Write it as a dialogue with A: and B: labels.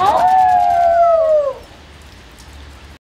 A: 哦。